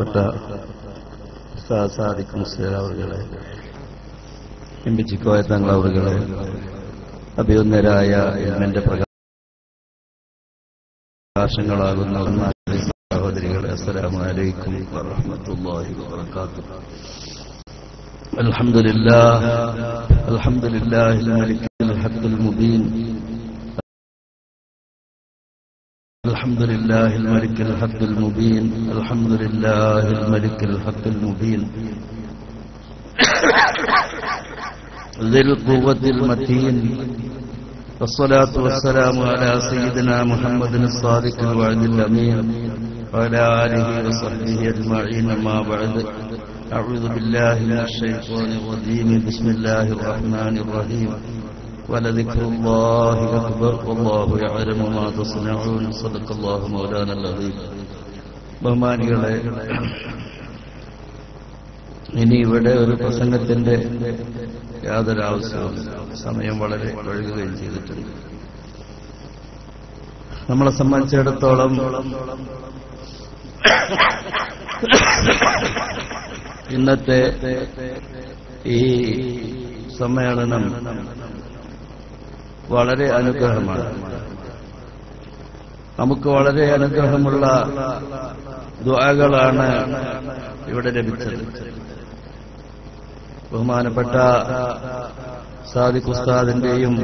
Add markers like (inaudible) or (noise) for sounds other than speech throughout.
ബഹുമാനപ്പെട്ട സാദിഖ് മുസ്ലിം അവറുകളെ എംപിച്ചിക്കോയ തങ്ങൾ അവറുകളെ അഭിയുന്നരായ എന്റെ പ്രകാശങ്ങളാകുന്ന ഒന്നാമത്തെ സഹോദരികളെ അസ്സലാമു അലൈക്കും വറഹ്മത്തുള്ളാഹി വബറകാതുഹു الحمد لله الحمد لله الملك الحق المبين الحمد لله الملك الحق المبين. الحمد لله الملك الحق المبين. ذي القوة المتين. والصلاة والسلام على سيدنا محمد الصادق الوعد الأمين. وعلى آله وصحبه أجمعين. ما بعد. أعوذ بالله من الشيطان الرجيم. بسم الله الرحمن الرحيم. ولذكر الله أكبر والله يعلم ما تصنعون صدق الله مولانا العظيم ബഹുമാനികളെ ഇനി ഇവിടെ ഒരു പ്രസംഗത്തിന്റെ യാതൊരു ആവശ്യവും സമയം വളരെ വഴുകുകയും ചെയ്തിട്ടുണ്ട് നമ്മളെ സംബന്ധിച്ചിടത്തോളം ഇന്നത്തെ ഈ സമ്മേളനം വളരെ അനുഗ്രഹമാണ്. നമുക്ക് വളരെ അനുഗ്രഹമുള്ള ദ്വാകളാണ് ഇവിടെ ലഭിച്ചത്. ബഹുമാനപ്പെട്ട സാദിഖ് ഉസ്താദിന്റെയും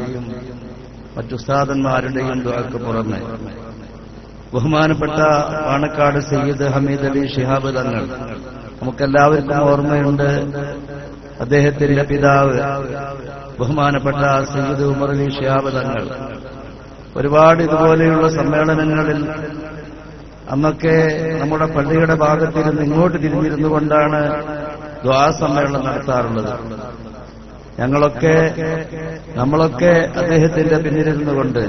മറ്റുസ്താദന്മാരുടെയും ദ്വാക്ക് പുറമെ ബഹുമാനപ്പെട്ട പാണക്കാട് സയ്യിദ് ഹമീദ് അലി ഷിഹാബ് തങ്ങൾ നമുക്കെല്ലാവർക്കും ഓർമ്മയുണ്ട് അദ്ദേഹത്തിന്റെ പിതാവ് ബഹുമാനപ്പെട്ട സയ്യിദ് ഉമർ അലി ഷിഹാബ് തങ്ങൾ. ഒരുപാട് ഇതുപോലെയുള്ള സമ്മേളനങ്ങളിൽ അന്നൊക്കെ നമ്മുടെ പള്ളിയുടെ ഭാഗത്തിരുന്ന് ഇങ്ങോട്ട് തിരിഞ്ഞിരുന്നു കൊണ്ടാണ് ദ്വാസമ്മേളനം നടത്താറുള്ളത്. ഞങ്ങളൊക്കെ നമ്മളൊക്കെ അദ്ദേഹത്തിന്റെ പിന്നിലിരുന്നു കൊണ്ട്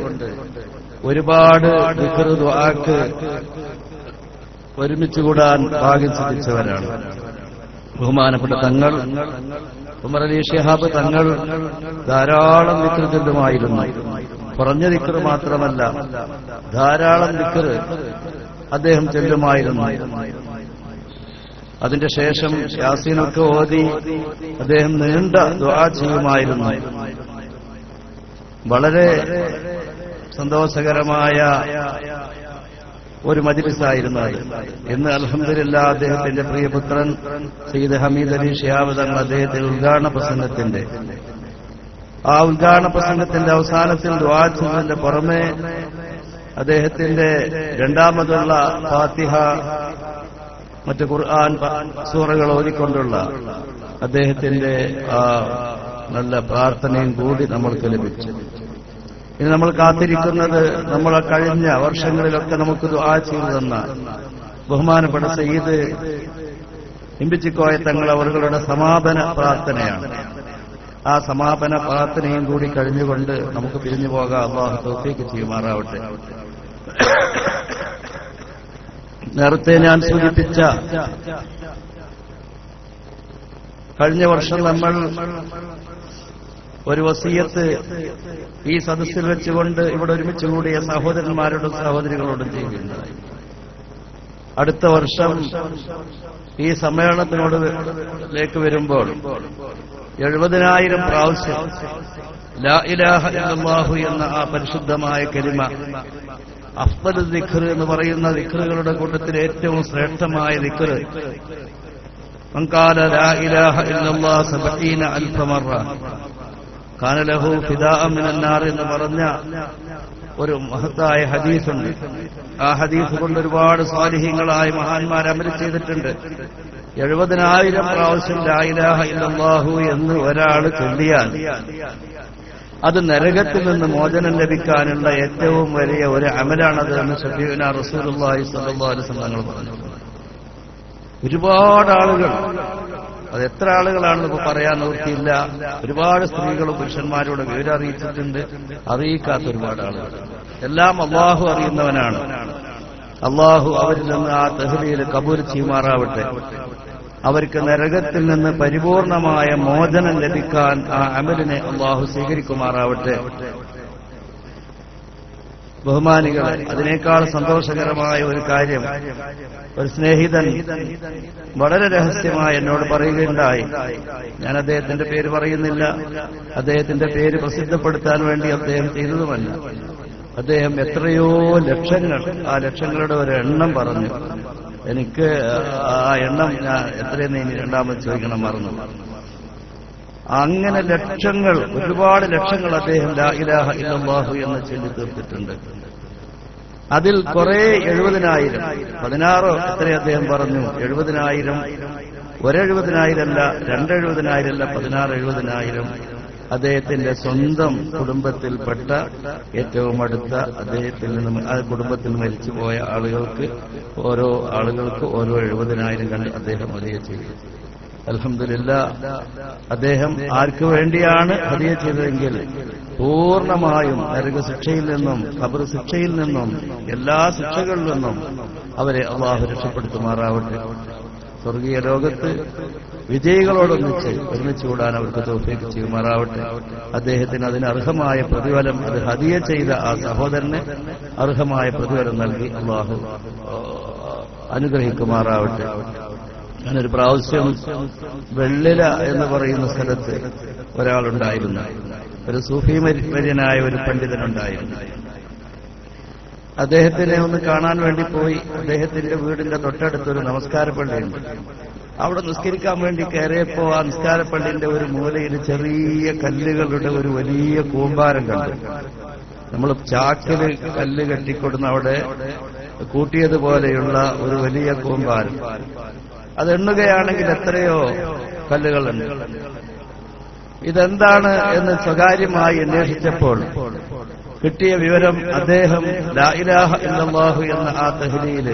ഒരുപാട് ദിക്ർ ദ്വാക്ക് ഒരുമിച്ചുകൂടാൻ ഭാഗ്യം സിദ്ധിച്ചവരാണ്. ബഹുമാനപ്പെട്ട തങ്ങൾ ഉമർ അലി ഷിഹാബ് തങ്ങൾ ധാരാളം ദിക്ർ കുറഞ്ഞ വിക്ര മാത്രമല്ല ധാരാളം വിക്ര അദ്ദേഹം ചെല്ലുമായിരുന്നു. അതിന്റെ ശേഷം യാസീനൊക്കെ ഓതി അദ്ദേഹം നീണ്ട ദുആ ചെയ്യുമായിരുന്നു. വളരെ സന്തോഷകരമായ ഒരു മജിലിസായിരുന്നു അത്. ഇന്ന് അലഹമില്ല അദ്ദേഹത്തിന്റെ പ്രിയപുത്രൻ സയ്യിദ് ഹമീദ് അലി ഷിയാബ് തങ്ങൾ അദ്ദേഹത്തിന്റെ ഉദ്ഘാടന പ്രസംഗത്തിന്റെ ആ ഉദ്ഘാടന പ്രസംഗത്തിന്റെ അവസാനത്തിൽ ദ്വാച്ചതിന്റെ പുറമെ അദ്ദേഹത്തിന്റെ രണ്ടാമതുള്ള ഫാത്തിഹ മറ്റ് ഖുർആൻ സൂറകൾ ഓതിക്കൊണ്ടുള്ള അദ്ദേഹത്തിന്റെ ആ നല്ല പ്രാർത്ഥനയും കൂടി നമ്മൾക്ക് ലഭിച്ചു. ഇനി നമ്മൾ കാത്തിരിക്കുന്നത് നമ്മൾ കഴിഞ്ഞ വർഷങ്ങളിലൊക്കെ നമുക്ക് ദുആ ചെയ്തു തന്ന ബഹുമാനപ്പെട്ട സയ്യിദ് ഇമ്പിച്ചിക്കോയ തങ്ങൾ അവരുടെ സമാപന പ്രാർത്ഥനയാണ്. ആ സമാപന പ്രാർത്ഥനയും കൂടി കഴിഞ്ഞുകൊണ്ട് നമുക്ക് പിരിഞ്ഞു പോകാം. അള്ളാഹു തോക്കേക്ക് ചെയ്യുമാറാവട്ടെ. നേരത്തെ ഞാൻ സൂചിപ്പിച്ച കഴിഞ്ഞ വർഷം നമ്മൾ ഒരു വസീയത്ത് ഈ സദസ്സിൽ വെച്ചുകൊണ്ട് ഇവിടെ ഒരുമിച്ച് കൂടിയ സഹോദരന്മാരോടും സഹോദരികളോടും ചെയ്യുന്നുണ്ടായി അടുത്ത വർഷം ഈ സമ്മേളനത്തിനോട് ലേക്ക് വരുമ്പോൾ എഴുപതിനായിരം പ്രാവശ്യം ലാ ഇലാഹ എന്ന ആ പരിശുദ്ധമായ കരിമ അഫ്തൽ ദിഖർ എന്ന് പറയുന്ന ദിഖറുകളുടെ കൂട്ടത്തിൽ ഏറ്റവും ശ്രേഷ്ഠമായ ദിഖർ മങ്കാല ലാ ഇലാഹ അൽഫ മറ. കാനലഹു ഫിദാഅമിനാർ എന്ന് പറഞ്ഞ ഒരു മഹത്തായ ഹദീസുണ്ട്. ആ ഹദീസ് കൊണ്ട് ഒരുപാട് സ്വാലിഹ്യങ്ങളായ മഹാന്മാർ അമൽ ചെയ്തിട്ടുണ്ട്. എഴുപതിനായിരം പ്രാവശ്യം ലായിലാഹ ഇല്ലാഹു എന്ന് ഒരാൾ ചൊല്ലിയാൽ അത് നരകത്തിൽ നിന്ന് മോചനം ലഭിക്കാനുള്ള ഏറ്റവും വലിയ ഒരു അമലാണത് എന്ന് ഷബീന അലൈഹി വസല്ലം തങ്ങൾ പറഞ്ഞു. ഒരുപാട് ആളുകൾ അത് എത്ര ആളുകളാണെന്ന് ഇപ്പൊ പറയാൻ നിവൃത്തിയില്ല. ഒരുപാട് സ്ത്രീകളും പുരുഷന്മാരോട് വിവരം അറിയിച്ചിട്ടുണ്ട് അറിയിക്കാത്ത ഒരുപാട് ആളുകൾ. എല്ലാം അള്ളാഹു അറിയുന്നവനാണ്. അള്ളാഹു അവരിൽ നിന്ന് ആ തെഹലിയിൽ കബൂൽ ചെയ്യുമാറാവട്ടെ. അവർക്ക് നരകത്തിൽ നിന്ന് പരിപൂർണമായ മോചനം ലഭിക്കാൻ ആ അമലിനെ അള്ളാഹു സ്വീകരിക്കുമാറാവട്ടെ. ബഹുമാനികൾ അതിനേക്കാൾ സന്തോഷകരമായ ഒരു കാര്യം ഒരു സ്നേഹിതൻ വളരെ രഹസ്യമായി എന്നോട് പറയുകയുണ്ടായി. ഞാൻ അദ്ദേഹത്തിന്റെ പേര് പറയുന്നില്ല. അദ്ദേഹത്തിന്റെ പേര് പ്രസിദ്ധപ്പെടുത്താൻ വേണ്ടി അദ്ദേഹം ചെയ്തതുമല്ല. അദ്ദേഹം എത്രയോ ലക്ഷങ്ങൾ ആ ലക്ഷങ്ങളുടെ ഒരു എണ്ണം പറഞ്ഞു. എനിക്ക് ആ എണ്ണം ഞാൻ എത്രയെന്ന് ഇനി രണ്ടാമത് ചോദിക്കണം മറന്നു. അങ്ങനെ ലക്ഷങ്ങൾ ഒരുപാട് ലക്ഷങ്ങൾ അദ്ദേഹം ലാ ഇലാഹ എന്ന് ചൊല്ലി തീർത്തിട്ടുണ്ട്. അതിൽ കുറെ എഴുപതിനായിരം പതിനാറോ എത്ര അദ്ദേഹം പറഞ്ഞു എഴുപതിനായിരം ഒരെഴുപതിനായിരമല്ല രണ്ടെഴുപതിനായിരമല്ല പതിനാറ് എഴുപതിനായിരം അദ്ദേഹത്തിന്റെ സ്വന്തം കുടുംബത്തിൽപ്പെട്ട ഏറ്റവും അടുത്ത അദ്ദേഹത്തിൽ നിന്ന് ആ കുടുംബത്തിൽ മരിച്ചുപോയ ആളുകൾക്ക് ഓരോ ആളുകൾക്ക് ഓരോ എഴുപതിനായിരം കണ്ട് അദ്ദേഹം ഹദിയ ചെയ്തു. അലഹമില്ല അദ്ദേഹം ആർക്കു വേണ്ടിയാണ് ഹദിയ ചെയ്തതെങ്കിൽ പൂർണമായും നരകശിക്ഷയിൽ നിന്നും ഖബർ ശിക്ഷയിൽ നിന്നും എല്ലാ ശിക്ഷകളിൽ നിന്നും അവരെ അള്ളാഹു രക്ഷപ്പെടുത്തുമാറാവട്ടെ. സ്വർഗീയ ലോകത്ത് വിജയികളോടൊന്നിച്ച് ഒരുമിച്ച് കൂടാൻ അവർക്ക് തോഫീക്ക് ചെയ്യുമാറാവട്ടെ. അദ്ദേഹത്തിന് അതിന് അർഹമായ പ്രതിഫലം അത് ഹദിയ ചെയ്ത ആ സഹോദരന് അർഹമായ പ്രതിഫലം നൽകി അള്ളാഹു അനുഗ്രഹിക്കുമാറാവട്ടെ. ഞാനൊരു പ്രാവശ്യം വെള്ളില എന്ന് പറയുന്ന സ്ഥലത്ത് ഒരാളുണ്ടായിരുന്നു. ഒരു സൂഫി മര്യനായ ഒരു പണ്ഡിതനുണ്ടായിരുന്നു. അദ്ദേഹത്തിനെ ഒന്ന് കാണാൻ വേണ്ടി പോയി. അദ്ദേഹത്തിന്റെ വീടിന്റെ തൊട്ടടുത്തൊരു നമസ്കാര പള്ളിയുണ്ട്. അവിടെ നിസ്കരിക്കാൻ വേണ്ടി കയറിയപ്പോ ആ നിസ്കാര പള്ളിന്റെ ഒരു മൂലയിൽ ചെറിയ കല്ലുകളുടെ ഒരു വലിയ കൂമ്പാരം കണ്ടു. നമ്മൾ ചാക്കിൽ കല്ല് കെട്ടിക്കൊടുന്ന അവിടെ കൂട്ടിയതുപോലെയുള്ള ഒരു വലിയ കൂമ്പാരം. അത് എണ്ണുകയാണെങ്കിൽ എത്രയോ കല്ലുകളുണ്ട്. ഇതെന്താണ് എന്ന് സ്വകാര്യമായി അന്വേഷിച്ചപ്പോൾ കിട്ടിയ വിവരം അദ്ദേഹം ലായിലാഹ ഇല്ലാഹു എന്ന ആ തെഹലിയിൽ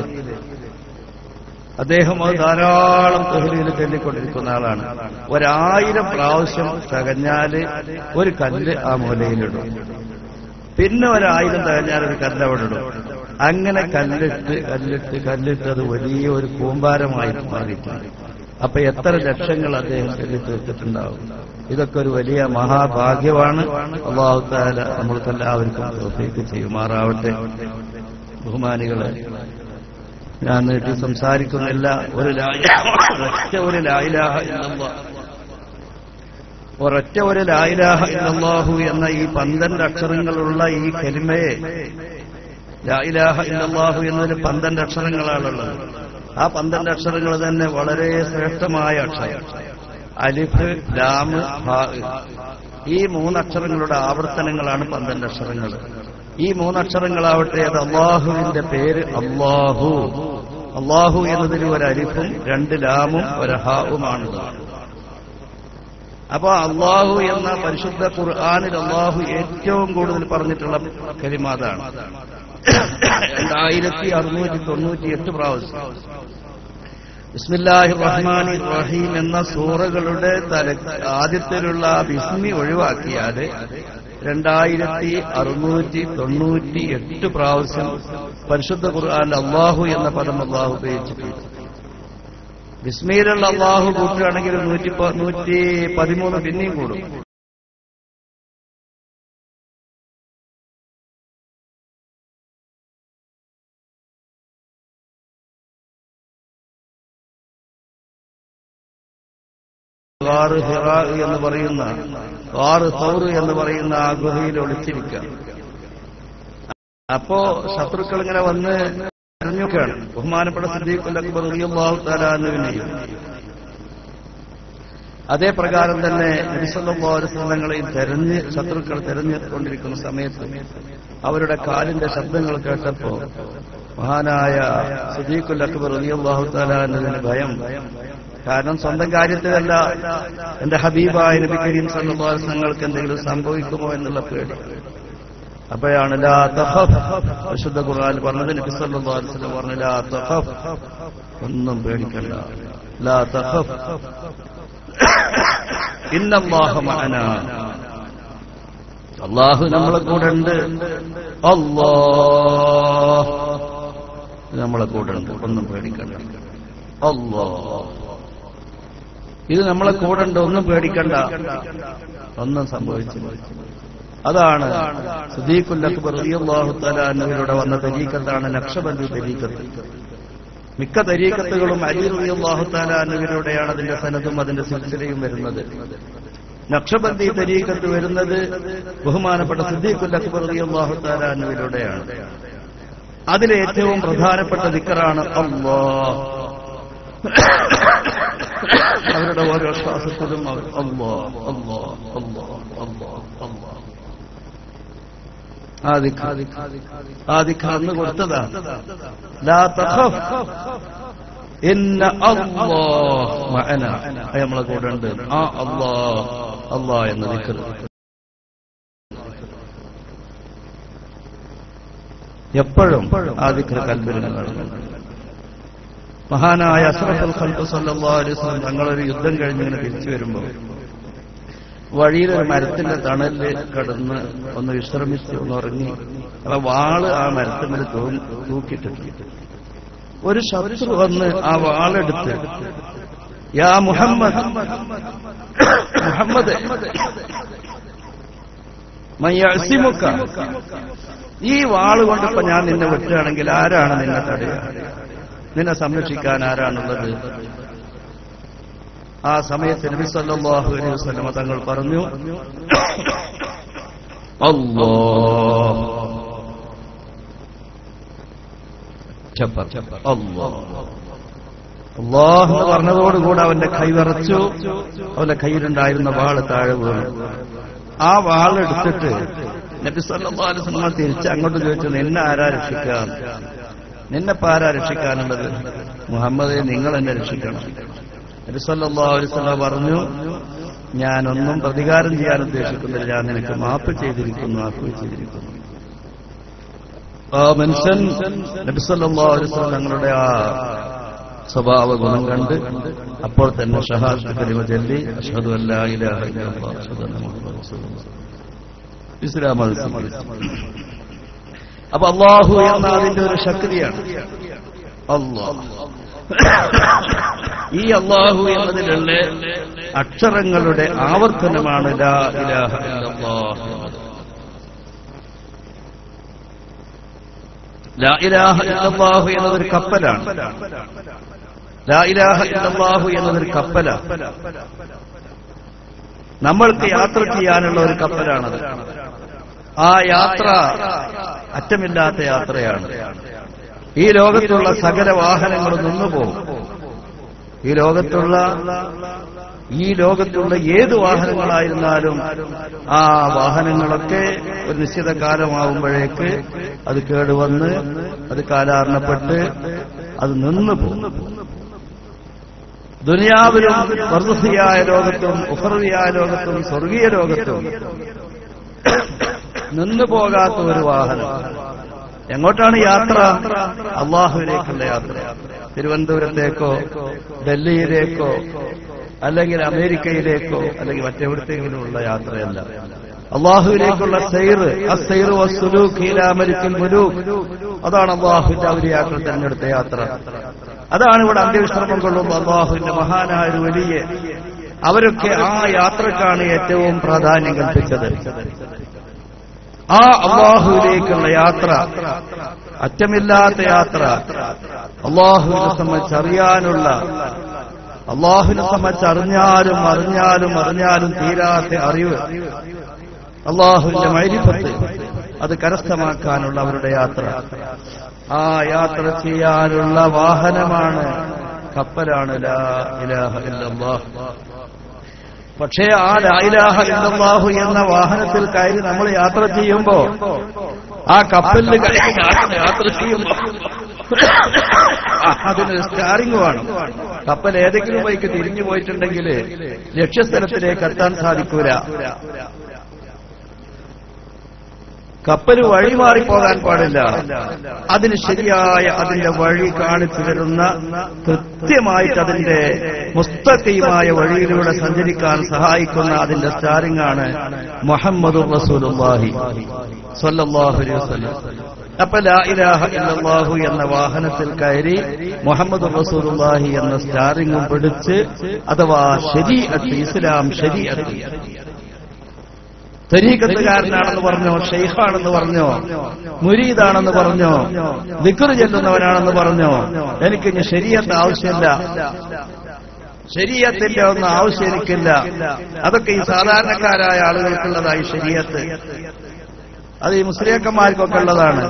അദ്ദേഹം അത് ധാരാളം തെഹലിയിൽ ചൊല്ലിക്കൊണ്ടിരിക്കുന്ന ആളാണ്. ഒരായിരം പ്രാവശ്യം തകഞ്ഞാൽ ഒരു കല്ല് ആ മൂലയിലിടും. പിന്നെ ഒരായിരം തകഞ്ഞാൽ ഒരു കല്ല് അവിടെ ഇടും അങ്ങനെ കല്ലിട്ട് കല്ലിട്ട് കല്ലിട്ട് അത് വലിയ ഒരു കൂമ്പാരമായി മാറിയിട്ടുണ്ട് അപ്പൊ എത്ര ലക്ഷങ്ങൾ അദ്ദേഹം തീർത്തിട്ടുണ്ടാവും? ഇതൊക്കെ ഒരു വലിയ മഹാഭാഗ്യമാണ്. അള്ളാഹുത്താല നമ്മൾക്കെല്ലാവർക്കും തോഫീക്ക് ചെയ്യുമാറാവട്ടെ. ബഹുമാനികളെ ഞാൻ നീട്ടി സംസാരിക്കുന്നില്ല. ഒരു ഒരു ലായിലാഹ ഒരൊറ്റ ഒരു ലായിലാഹ ഇല്ലാഹു എന്ന ഈ പന്ത്രണ്ട് അക്ഷരങ്ങളുള്ള ഈ കെലിമയെ ലായിലാഹ ഇല്ലാഹു എന്നതിന് പന്ത്രണ്ട് അക്ഷരങ്ങളാണുള്ളത്. ആ പന്ത്രണ്ട് അക്ഷരങ്ങൾ തന്നെ വളരെ ശ്രേഷ്ഠമായ അക്ഷരം. അലിഫ് ലാമ് ഈ മൂന്നക്ഷരങ്ങളുടെ ആവർത്തനങ്ങളാണ് പന്ത്രണ്ട് അക്ഷരങ്ങൾ. ഈ മൂന്നക്ഷരങ്ങളാവട്ടെ അത് അള്ളാഹുവിന്റെ പേര് അള്ളാഹു. അള്ളാഹു എന്നതിൽ ഒരു അലിഫും രണ്ട് ലാമും ഒരു ഹാവുമാണ്. അപ്പൊ അള്ളാഹു എന്ന പരിശുദ്ധ ഖുർആാനിൽ അള്ളാഹു ഏറ്റവും കൂടുതൽ പറഞ്ഞിട്ടുള്ള കരിമാതാണ് രണ്ടായിരത്തി അറുന്നൂറ്റി തൊണ്ണൂറ്റി എട്ട് പ്രാവശ്യം. ബിസ്മില്ലാഹി റഹ്മാൻ റഹീം എന്ന സൂറകളുടെ തല ആദ്യത്തിലുള്ള ബിസ്മി ഒഴിവാക്കിയാൽ രണ്ടായിരത്തി അറുന്നൂറ്റി തൊണ്ണൂറ്റി എട്ട് പ്രാവശ്യം പരിശുദ്ധ ഖുർആാൻ അള്ളാഹു എന്ന പദം അള്ളാഹു ഉപയോഗിച്ചിട്ടുണ്ട്. ബിസ്മിയിലുള്ള അള്ളാഹു കൂട്ടുകയാണെങ്കിൽ നൂറ്റി നൂറ്റി പതിമൂന്ന് പിന്നെയും കൂടും. ഹിറാ എന്ന് പറയുന്ന ഗാറ് സൗർ എന്ന് പറയുന്ന ആ ഗുഹയിൽ ഒളിച്ചിരിക്കുക. അപ്പോ ശത്രുക്കൾ ഇങ്ങനെ വന്ന് അറിഞ്ഞൊക്കെയാണ് ബഹുമാനപ്പെട്ട സിദ്ദീഖുൽ അക്ബർ റളിയല്ലാഹു തആല അൻഹുവിനെയും. അതേ പ്രകാരം തന്നെ തെരഞ്ഞ് ശത്രുക്കൾ തെരഞ്ഞുകൊണ്ടിരിക്കുന്ന സമയത്ത് അവരുടെ കാലിന്റെ ശബ്ദങ്ങൾ കേട്ടപ്പോ മഹാനായ സുദീഖുൽ അക്ബർ തആല എന്നതിന് ഭയം. കാരണം സ്വന്തം കാര്യത്തിലല്ല. എന്റെ ഹബീബായ നബി കരീം സല്ലല്ലാഹു തങ്ങൾക്ക് എന്തെങ്കിലും സംഭവിക്കുമോ എന്നുള്ള പേടി. അപ്പോഴാണ് ലാ തഖഫ്. വിശുദ്ധ ഖുർആൻ പറഞ്ഞത് നബി സല്ലല്ലാഹു അലൈഹി വസല്ലം പറഞ്ഞു ലാ ഒന്നും പേടിക്കണ്ട. ലാ ഇന്നല്ലാഹ മഅന. അള്ളാഹു നമ്മളെ കൂടെ ഉണ്ട്. അള്ളാഹ് നമ്മളെ കൂടെ ഉണ്ട്. ഒന്നും പേടിക്കണ്ട. അല്ലാഹ് ഇത് നമ്മളെ കൂടെ ഉണ്ട് ഒന്നും പേടിക്കണ്ട. ഒന്നും സംഭവിച്ചില്ല. അതാണ് സുദീഖുൽ അക്ബർ വന്ന തരീക്കത്താണ് നക്ഷബന്ദി തരീക്കത്ത്. മിക്ക തരീക്കത്തുകളും അലി റളിയല്ലാഹു തആല അതിന്റെ സനതും അതിന്റെ സിൽസിലയും വരുന്നത്. നക്ഷബന്ധി തരീക്കത്ത് വരുന്നത് ബഹുമാനപ്പെട്ട സിദ്ദീഖുൽ അക്ബർ അതിലെ ഏറ്റവും പ്രധാനപ്പെട്ട ദിക്കറാണ് അല്ലാഹ്. അവരുടെ ഓരോ ശ്വാസത്തിലും അവർ അല്ലാഹ് അല്ലാഹ് അല്ലാഹ് അല്ലാഹ് അല്ലാഹ് ആ ദിക്ക ആ ദിക്ക അന്ന് കൊടുത്തതാ നമ്മളെ കൂടെ ഉണ്ട്. ആ അള്ളാ അള്ളാ എന്ന് ദിക്കർ എപ്പോഴും ആ കൽബിൽ കൽബിലിന് കാണുന്നു മഹാനായ അലൈഹി വസല്ലം തങ്ങളൊരു യുദ്ധം കഴിഞ്ഞിങ്ങനെ തിരിച്ചു വരുമ്പോൾ വഴിയിലൊരു മരത്തിന്റെ തണലിൽ കടന്ന് ഒന്ന് വിശ്രമിച്ച് ഒന്ന് ഉറങ്ങി. അപ്പൊ വാൾ ആ മരത്തിന്മേൽ തൂക്കിട്ടിട്ട് ഒരു ശത്രു വന്ന് ആ വാളെടുത്ത് യാ മുഹമ്മദ് മുഹമ്മദ് മയ്യസിമുക്ക ഈ വാൾ കൊണ്ടിപ്പോ ഞാൻ നിന്നെ വെട്ടുകയാണെങ്കിൽ ആരാണ് നിന്നെ തടയുക? നിന്നെ സംരക്ഷിക്കാൻ ആരാണുള്ളത്? ആ സമയത്ത് നബി സല്ലല്ലാഹു അലൈഹി വസല്ലമ തങ്ങൾ പറഞ്ഞു അല്ലാഹ് ചപ്പർ അല്ലാഹ് അള്ളാഹ് പറഞ്ഞതോടുകൂടെ അവന്റെ കൈ വിറച്ചു അവന്റെ കയ്യിലുണ്ടായിരുന്ന വാൾ താഴെ വീണു. ആ വാളെടുത്തിട്ട് നബി സല്ലല്ലാഹു അലൈഹി വസല്ലമ തിരിച്ച് അങ്ങോട്ട് ചോദിച്ചു എന്നെ ആരാ രക്ഷിക്കാൻ നിന്നെപ്പോ പാരാ രക്ഷിക്കാനുള്ളത്? മുഹമ്മദെ നിങ്ങൾ എന്നെ രക്ഷിക്കണം. നബി സല്ലല്ലാഹു അലൈഹി വസല്ലം പറഞ്ഞു ഞാനൊന്നും പ്രതികാരം ചെയ്യാൻ ഉദ്ദേശിക്കുന്നില്ല. ഞാൻ നിനക്ക് മാപ്പ് ചെയ്തിരിക്കുന്നു ആക്കുക ചെയ്തിരിക്കുന്നു. മനുഷ്യൻ നബി സല്ലല്ലാഹു അലൈഹി വസല്ലം ഞങ്ങളുടെ ആ സ്വഭാവ ഗുണം കണ്ട് അപ്പോൾ തന്നെ ഷഹാദ് അഷ്ഹദു അല്ലാ ഇസ്ലാം സ്വീകരിച്ചു അപ്പൊ അള്ളാഹു എന്ന അതിന്റെ ഒരു ശക്തിയാണ്. അള്ളാഹ് ഈ അള്ളാഹു എന്നതിലുള്ള അക്ഷരങ്ങളുടെ ആവർത്തനമാണ് ലാ ഇലാഹ ഇല്ലല്ലാഹ്. ലാ ഇലാഹ എന്നതൊരു കപ്പലാണ്. ലാ ഇലാഹ എന്നതൊരു കപ്പലാണ്. നമ്മൾക്ക് യാത്ര ചെയ്യാനുള്ള ഒരു കപ്പലാണത്. ആ യാത്ര അറ്റമില്ലാത്ത യാത്രയാണ്. ഈ ലോകത്തുള്ള സകല വാഹനങ്ങളും നിന്നുപോകും ഈ ലോകത്തുള്ള ഈ ലോകത്തുള്ള ഏത് വാഹനങ്ങളായിരുന്നാലും ആ വാഹനങ്ങളൊക്കെ ഒരു നിശ്ചിത കാലമാവുമ്പോഴേക്ക് അത് കേടുവന്ന് അത് കാലാരണപ്പെട്ട് അത് നിന്നു ദുനിയാവിലും വർദ്ധസിയായ ലോകത്തും ഉഫർവിയായ ലോകത്തും സ്വർഗീയ ലോകത്തും നിന്നു പോകാത്ത ഒരു വാഹനം. എങ്ങോട്ടാണ് യാത്ര? അള്ളാഹുവിലേക്കുള്ള യാത്ര. തിരുവനന്തപുരത്തേക്കോ ഡൽഹിയിലേക്കോ അല്ലെങ്കിൽ അമേരിക്കയിലേക്കോ അല്ലെങ്കിൽ മറ്റെവിടത്തെങ്കിലും ഉള്ള യാത്രയല്ല. അള്ളാഹുവിലേക്കുള്ള സൈറ് അതാണ് അള്ളാഹുവിന്റെ അവരിയാക്കൾ തെരഞ്ഞെടുത്ത യാത്ര. അതാണ് ഇവിടെ അന്ത്യവിശ്രമം കൊള്ളുമ്പോൾ അള്ളാഹുവിന്റെ മഹാനായ ഒരു വലിയ. അവരൊക്കെ ആ യാത്രക്കാണ് ഏറ്റവും പ്രാധാന്യം കൽപ്പിച്ചത്. ആ അള്ളാഹുവിലേക്കുള്ള യാത്ര. അറ്റമില്ലാത്ത യാത്ര. അള്ളാഹുവിനെ സംബന്ധിച്ചറിയാനുള്ള അള്ളാഹുവിനെ സംബന്ധിച്ചറിഞ്ഞാലും അറിഞ്ഞാലും അറിഞ്ഞാലും തീരാത്ത അറിവ് അള്ളാഹുവിന്റെ മൈരിപ്പത്ത്. അത് കരസ്ഥമാക്കാനുള്ള അവരുടെ യാത്ര. ആ യാത്ര ചെയ്യാനുള്ള വാഹനമാണ് കപ്പലാണ്. ലാ ഇലാഹ ഇല്ലല്ലാഹ്. പക്ഷേ ആ ലായിലാഹ ഇല്ലാഹു എന്ന വാഹനത്തിൽ കയറി നമ്മൾ യാത്ര ചെയ്യുമ്പോ ആ കപ്പലിൽ യാത്ര ചെയ്യുമ്പോ അതിന് സ്റ്റാറിംഗ് വേണം. കപ്പൽ ഏതെങ്കിലും വഴിക്ക് തിരിഞ്ഞു പോയിട്ടുണ്ടെങ്കിൽ ലക്ഷ്യസ്ഥലത്തിലേക്ക് എത്താൻ സാധിക്കൂല. കപ്പൽ വഴി മാറിപ്പോകാൻ പാടില്ല. അതിന് ശരിയായ അതിന്റെ വഴി കാണിച്ചു തരുന്ന കൃത്യമായിട്ട് അതിന്റെ മുസ്തഖീമായ വഴിയിലൂടെ സഞ്ചരിക്കാൻ സഹായിക്കുന്ന അതിന്റെ സ്റ്റാറിംഗ് ആണ് മുഹമ്മദ് സ്വല്ലല്ലാഹു അലൈഹി വസല്ലം. അപ്പൊ ലാ ഇലാഹ എന്ന വാഹനത്തിൽ കയറി മുഹമ്മദ് റസൂലുള്ളാഹി എന്ന സ്റ്റാറിങ്ങും പിടിച്ച് അഥവാ ശരീഅത്ത് ഇസ്ലാം ശരീഅത്ത് തരീക്കത്തുകാരനാണെന്ന് പറഞ്ഞോ ഷെയ്ഖാണെന്ന് പറഞ്ഞോ മുരീദാണെന്ന് പറഞ്ഞോ നിക്കറ് ചെല്ലുന്നവനാണെന്ന് പറഞ്ഞോ എനിക്ക് ഇനി ശരിയെന്ന ആവശ്യമില്ല. ശരീരത്തിന്റെ ഒന്നും ആവശ്യം എനിക്കില്ല. അതൊക്കെ ഈ സാധാരണക്കാരായ ആളുകൾക്കുള്ളതായി ശരീരത്ത്. അത് ഈ മുസ്ലിയക്കന്മാർക്കൊക്കെ ഉള്ളതാണ്.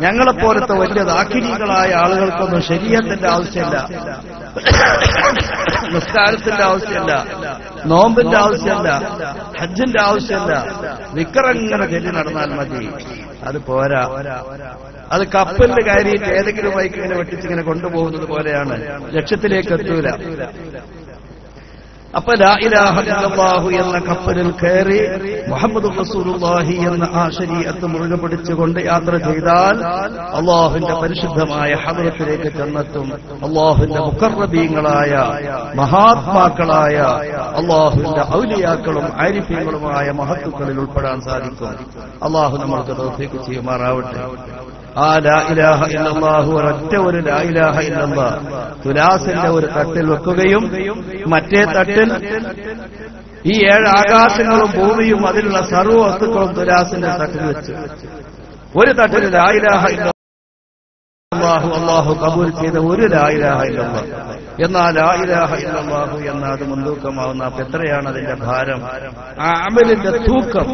ഞങ്ങളെപ്പോലത്തെ വലിയ ദാഖിരികളായ ആളുകൾക്കൊന്നും ശരീരത്തിന്റെ ആവശ്യമില്ല. നിസ്കാരത്തിന്റെ ആവശ്യമില്ല. നോമ്പിന്റെ ആവശ്യമില്ല. ഹജ്ജിന്റെ ആവശ്യമില്ല. വിക്രങ്ങനെ ചൊല്ലി നടന്നാൽ മതി. അത് പോരാ. അത് കപ്പലിൽ കയറിയിട്ട് ഏതെങ്കിലും ബൈക്കിങ്ങനെ വെട്ടിച്ചിങ്ങനെ കൊണ്ടുപോകുന്നത് പോലെയാണ്. ലക്ഷ്യത്തിലേക്ക് എത്തൂല. അപ്പൊ ലാ ഇലാഹ ഇല്ലല്ലാഹു എന്ന കപ്പലിൽ കയറി മുഹമ്മദ് റസൂലുള്ളാഹി എന്ന ആ ശരീരത്ത് മുറുകെ പിടിച്ചുകൊണ്ട് യാത്ര ചെയ്താൽ അള്ളാഹുവിന്റെ പരിശുദ്ധമായ ഹദറത്തിലേക്ക് ചെന്നെത്തും. അള്ളാഹുവിന്റെ മുഖർവീങ്ങളായ മഹാത്മാക്കളായ അള്ളാഹുവിന്റെ ഔലിയാക്കളും ആരിഫ്യങ്ങളുമായ മഹത്തുക്കളിൽ ഉൾപ്പെടാൻ സാധിക്കും. അള്ളാഹു നമ്മൾക്ക് തോഫിക്ക് ചെയ്യുമാറാവട്ടെ. ആ ലാ ഇല്ലാഹു ഒരൊറ്റ ഒരു ലാ ഇലാഹ ഇല്ലല്ലാ തുലാസിന്റെ ഒരു തട്ടിൽ വെക്കുകയും മറ്റേ ഈ ഏഴ് ആകാശങ്ങളും ഭൂമിയും അതിലുള്ള സർവ വസ്തുക്കളും തുലാസിന്റെ തട്ടിൽ വെച്ചു. ഒരു തട്ടിൽ ലാ ഇലാഹ ഇല്ല അള്ളാഹു അള്ളാഹു കബൂൽ ചെയ്ത ഒരു ലാ ഇലാഹ ഇല്ലല്ലാ എന്നാൽ ലാ ഇലാഹ ഇല്ലല്ലാഹു എന്ന അത് മുൻതൂക്കമാവുന്ന അപ്പൊ എത്രയാണ് അതിന്റെ ഭാരം? ആ അമലിന്റെ തൂക്കം.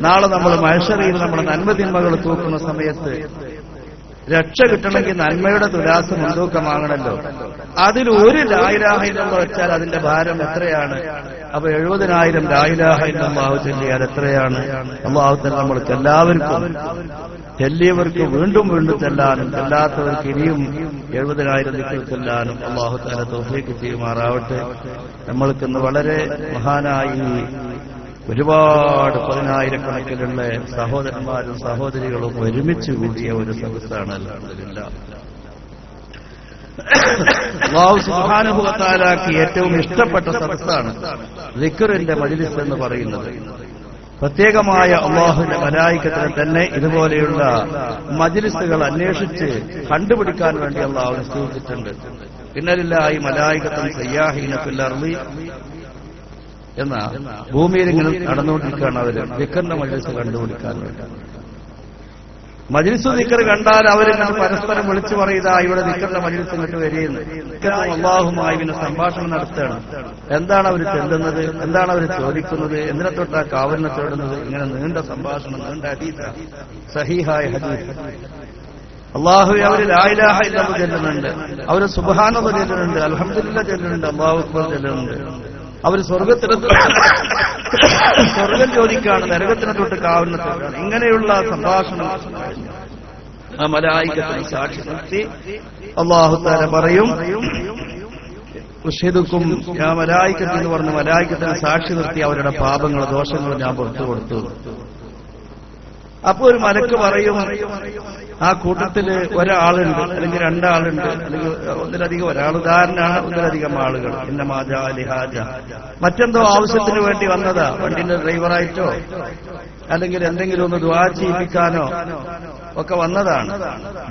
നാളെ നമ്മൾ മനുഷ്യറിയിൽ നമ്മുടെ നന്മതിന്മകൾ തൂക്കുന്ന സമയത്ത് രക്ഷ കിട്ടണമെങ്കിൽ നന്മയുടെ തുലാസ് മുൻതൂക്കമാകണല്ലോ. അതിൽ ഒരു ലായിലാഹില്ലെന്ന് വെച്ചാൽ അതിന്റെ ഭാരം എത്രയാണ്? അപ്പൊ എഴുപതിനായിരം ലായിലാഹില്ലെന്ന് അള്ളാഹു ചൊല്ലിയാൽ എത്രയാണ്? അള്ളാഹുത്തൽ നമ്മൾക്ക് എല്ലാവർക്കും ചെല്ലിയവർക്ക് വീണ്ടും വീണ്ടും ചെല്ലാനും ചെല്ലാത്തവർക്ക് ഇനിയും എഴുപതിനായിരം ദിക്കിൽ ചെല്ലാനും അള്ളാഹു തോഫേക്ക് തോഫിക്ക് ചെയ്യുമാറാവട്ടെ. നമ്മൾക്കിന്ന് വളരെ മഹാനായി ഒരുപാട് പതിനായിരക്കണക്കിലുള്ള സഹോദരന്മാരും സഹോദരികളും ഒരുമിച്ച് കൂടിയ ഒരു സദസ്സാണ് സുബ്ഹാനഹുവതാലാക്ക് ഏറ്റവും ഇഷ്ടപ്പെട്ട സദസ്സാണ് ലിക്കറിന്റെ മജിലിസ് എന്ന് പറയുന്നത്. പ്രത്യേകമായ അള്ളാഹുവിന്റെ മലായിക്കത്തിന് തന്നെ ഇതുപോലെയുള്ള മജ്ലിസുകൾ അന്വേഷിച്ച് കണ്ടുപിടിക്കാൻ വേണ്ടി അള്ളാഹു നിശ്ചയിച്ചിട്ടുണ്ട് പിന്നലില്ലായി മലായികത്തും അർളി എന്ന ഭൂമിയിൽ ഇങ്ങനെ നടന്നുകൊണ്ടിരിക്കുകയാണ് അവർ. വിക്കറിന്റെ മജ്ലിസ് കണ്ടുപിടിക്കാൻ വേണ്ടി മജ്ലിസ് നിക്കർ കണ്ടാൽ അവരിങ്ങനെ പരസ്പരം വിളിച്ചു പറയുക ഇവിടെ നിക്കറിന്റെ മജ്ലിസ് ഇങ്ങോട്ട് വരികയെന്ന് അള്ളാഹുമായി പിന്നെ സംഭാഷണം നടത്തുകയാണ്. എന്താണ് അവർ ചെല്ലുന്നത് എന്താണ് അവർ ചോദിക്കുന്നത്? എന്തിനെ തൊട്ടാ കാവലിനെ തേടുന്നത്? ഇങ്ങനെ നീണ്ട സംഭാഷണം നീണ്ട ഹദീസ. സഹിഹായ ഹദീസ്. അള്ളാഹു അവർ ലായിലാഹ ഇല്ലാതെ ചെല്ലുന്നുണ്ട്. അവർ സുബാനത ചെല്ലുന്നുണ്ട് അലഹമില്ല ചെല്ലുന്നുണ്ട് അള്ളാഹു ചെല്ലുന്നുണ്ട്. അവർ സ്വർഗത്തിന് (coughs) സ്വർഗം ചോദിക്കാണ് നരകത്തിനെ തൊട്ട് കാവുന്ന ഇങ്ങനെയുള്ള സംഭാഷണം ആ മലായികത്തിന് സാക്ഷി നിർത്തി. അള്ളാഹുത്താര പറയും ഉഷേദുക്കും ഞാൻ മലായിക്കത്ത് എന്ന് പറഞ്ഞ് മലായിക്കത്തിന് സാക്ഷി നിർത്തി അവരുടെ പാപങ്ങൾ ദോഷങ്ങൾ ഞാൻ പുറത്തു കൊടുത്തു. അപ്പൊ ഒരു മലക്ക് പറയും ആ കൂട്ടത്തിൽ ഒരാളുണ്ട് അല്ലെങ്കിൽ രണ്ടാളുണ്ട് അല്ലെങ്കിൽ ഒന്നിലധികം ഒരാൾ. ഉദാഹരണമാണ് ഒന്നിലധികം ആളുകൾ. എന്റെ മാജ ലിഹാജ മറ്റെന്തോ ആവശ്യത്തിന് വേണ്ടി വന്നതാ. വണ്ടിന്റെ ഡ്രൈവറായിട്ടോ അല്ലെങ്കിൽ എന്തെങ്കിലും ഒന്ന് ദ്വാ ചെയ്യിപ്പിക്കാനോ ഒക്കെ വന്നതാണ്.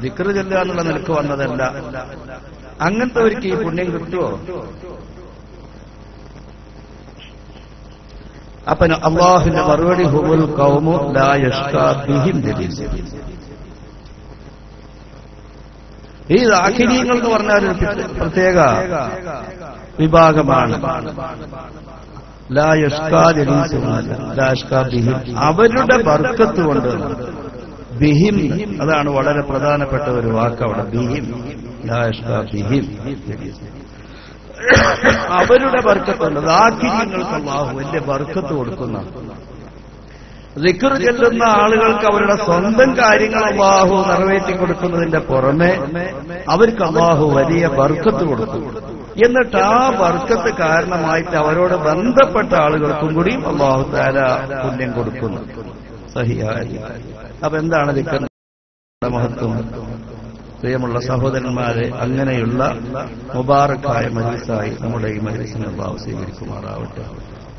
ദിക്റ് ചെല്ലുക എന്നുള്ള നിലയ്ക്ക് വന്നതല്ല. അങ്ങനത്തെ ഒരിക്കൽ ഈ പുണ്യം കിട്ടുമോ അപ്പൊ അള്ളാഹുവിന്റെ മറുപടി ഹുബുൽ കൗമു ഈ ദാഖിനീങ്ങൾ എന്ന് പറഞ്ഞാൽ പ്രത്യേക വിഭാഗമാണ്. അവരുടെ ബർക്കത്ത് കൊണ്ട് ബിഹിം അതാണ് വളരെ പ്രധാനപ്പെട്ട ഒരു വാക്ക് അവിടെ. ബിഹിം ബിഹിം അവരുടെ ബർക്കത്തുണ്ട്. ദാക്കിര്യങ്ങൾക്ക് അള്ളാഹു വലിയ ബർക്കത്ത് കൊടുക്കുന്ന. റിക്കർ ചെല്ലുന്ന ആളുകൾക്ക് അവരുടെ സ്വന്തം കാര്യങ്ങൾ അള്ളാഹു നിറവേറ്റി കൊടുക്കുന്നതിന്റെ പുറമെ അവർക്ക് അള്ളാഹു വലിയ ബർക്കത്ത് കൊടുക്കും. എന്നിട്ട് ആ ബർക്കത്ത് കാരണമായിട്ട് അവരോട് ബന്ധപ്പെട്ട ആളുകൾക്കും കൂടി അള്ളാഹു താര പുണ്യം കൊടുക്കുന്നു. സഹിയായി. അപ്പൊ എന്താണ് മഹത്വം? പ്രിയമുള്ള സഹോദരന്മാരെ അങ്ങനെയുള്ള മുബാറക്കായ മനസ്സായി നമ്മുടെ ഈ മനസ്സിന്റെ ഭാവ സ്വീകരിക്കുമാറാവട്ടെ.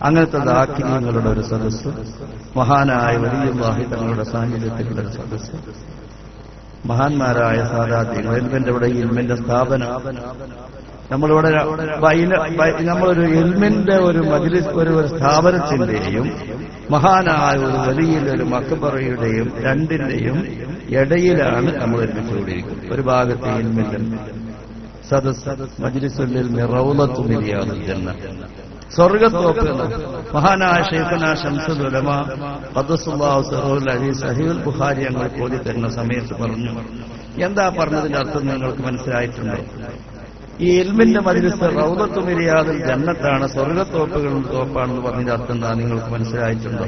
അങ്ങനത്തെ ദാക്കിന്യങ്ങളുടെ ഒരു സദസ്സ് മഹാനായ വലിയ തങ്ങളുടെ സാന്നിധ്യത്തിലുള്ള ഒരു സദസ്സ് മഹാന്മാരായ സാധാത്യങ്ങൾ എൽമിന്റെ ഇവിടെ ഇൽമിന്റെ സ്ഥാപനം. നമ്മളിവിടെ നമ്മളൊരു എൽമിന്റെ ഒരു മജിലിസ് ഒരു ഒരു സ്ഥാപനത്തിന്റെയും മഹാനായ ഒരു വലിയ ഒരു മക്കബറയുടെയും രണ്ടിന്റെയും ഇടയിലാണ് നമ്മൾ ഒരുമിച്ചുകൊണ്ടിരിക്കുന്നത് ഒരു ഭാഗത്ത് എൽമിന്റെ സദസ് മജിലിസുല്ലിൽ തുണിയാണ് ജന്ന സ്വർഗത്തോപ്പ് മഹാനായ ഷെയ്ഖന അലീസ് സഹീൽ ബുഖാരി ഞങ്ങൾ കോതി തരുന്ന സമയത്ത് പറഞ്ഞു എന്താ പറഞ്ഞതിന്റെ അർത്ഥം നിങ്ങൾക്ക് മനസ്സിലായിട്ടുണ്ടോ? ഈ എൽമിന്റെ മജിലിസ് റൗദത്തുമിരിയാതിൽ ജന്നത്താണ് സ്വർഗത്തോപ്പുകളുടെ തോപ്പാണെന്ന് പറഞ്ഞതിന്റെ അർത്ഥം എന്താ നിങ്ങൾക്ക് മനസ്സിലായിട്ടുണ്ടോ?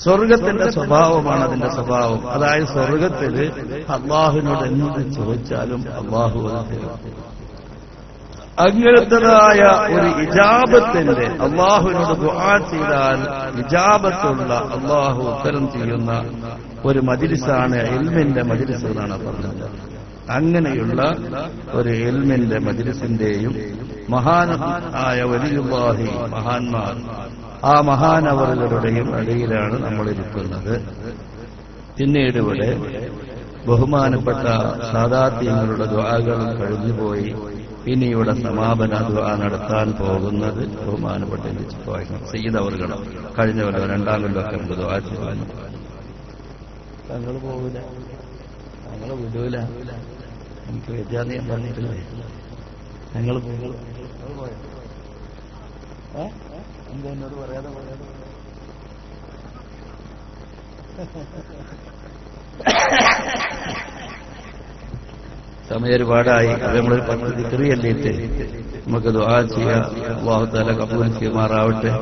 സ്വർഗത്തിന്റെ സ്വഭാവമാണ് അതിന്റെ സ്വഭാവം. അതായത് സ്വർഗത്തിൽ അള്ളാഹുവിനോട് എന്ത് ചോദിച്ചാലും അള്ളാഹു അങ്ങനത്തതായ ഒരു ഇജാബത്തിന്റെ അള്ളാഹുവിനോട് ദുആ ചെയ്താൽ ഇജാബത്തുള്ള അള്ളാഹു ഉത്തരം ചെയ്യുന്ന ഒരു മജിലിസാണ് എൽമിന്റെ മജിലിസ് എന്നാണ് പറഞ്ഞത്. അങ്ങനെയുള്ള ഒരു എൽമിന്റെ മജിലിസിന്റെയും മഹാന ആയ വലിയുള്ളാഹി മഹാന്മാർ ആ മഹാനവറുകളുടെയും ഇടയിലാണ് നമ്മൾ ഇരിക്കുന്നത് പിന്നീട് ഇവിടെ ബഹുമാനപ്പെട്ട സാദാത്യങ്ങളുടെ ദ്വാകളും കഴിഞ്ഞുപോയി. ഇനി ഇവിടെ സമാപന നടത്താൻ പോകുന്നത് ബഹുമാനപ്പെട്ട സയ്യിദ് അവറുകളും കഴിഞ്ഞ കൊല്ലം രണ്ടാം കൊല്ലമൊക്കെ നമുക്ക് ദുആ ചെയ്യുന്നു തങ്ങൾ പോകില്ല ഞങ്ങൾ വിടൂല എനിക്ക് ഞാൻ പറഞ്ഞിട്ടില്ലേ ഞങ്ങൾ എന്താ എന്നോട് പറയാതെ പറയാതെ സമയം ഒരുപാടായി നമ്മളൊരു പദ്ധതി ക്രിയല്ലേറ്റ് നമുക്ക് ദുആ ചെയ്യാം. അള്ളാഹു തആല കബൂൽ ചെയ്യുമാറാവട്ടെ.